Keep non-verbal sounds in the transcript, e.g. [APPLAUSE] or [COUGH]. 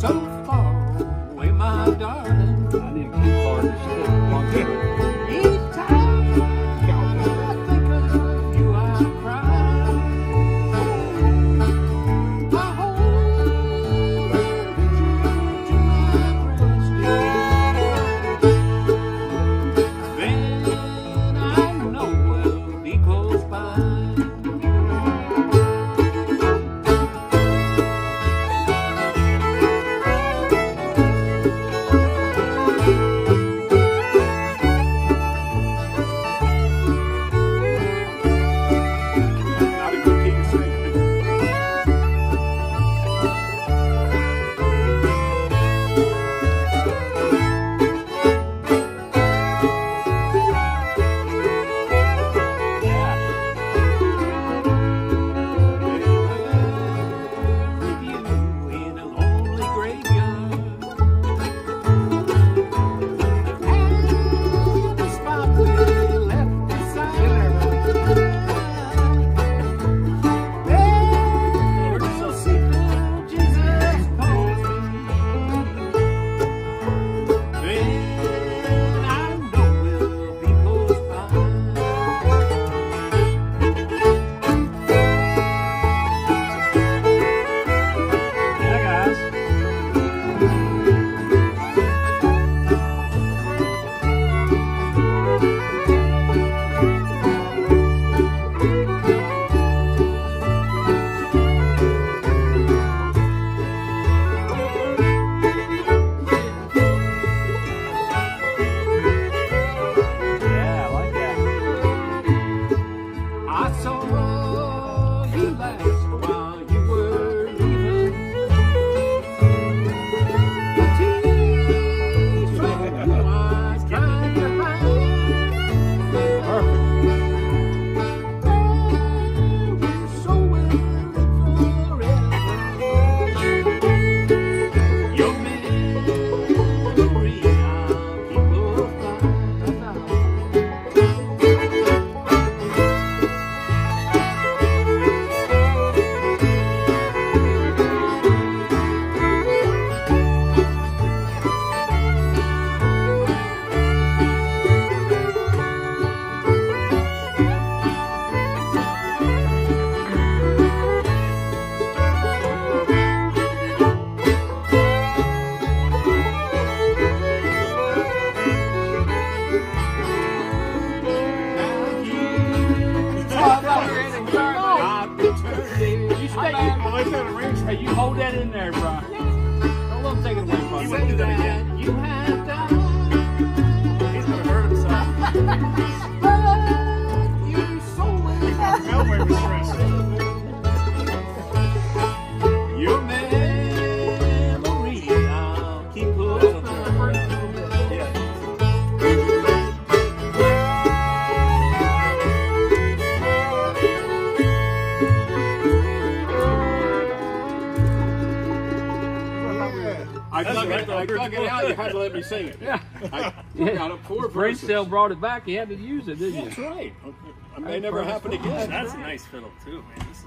so stay. I like that arrangement. Hey, you hold that in there, bro. Don't let him take it away from you. wouldn't do that again. You have He's gonna hurt himself. [LAUGHS] but you're so in Elway was stressed. I dug right. it, I dug it out, you had to let me sing it. Yeah. I got up four Brain verses. cell brought it back. You had to use it, didn't you? That's right. It may never happen again. That's a nice fiddle too, man. This is